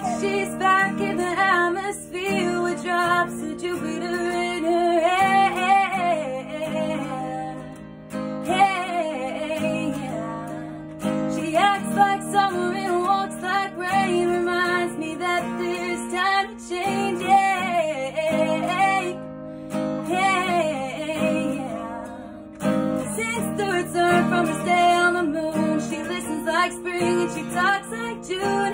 like she's back in the atmosphere with drops of Jupiter in her hair. Hey, yeah. She acts like summer and walks like rain. Reminds me that there's time to change. Hey, hey, yeah. Since the return from her stay on the moon, she listens like spring and she talks like June.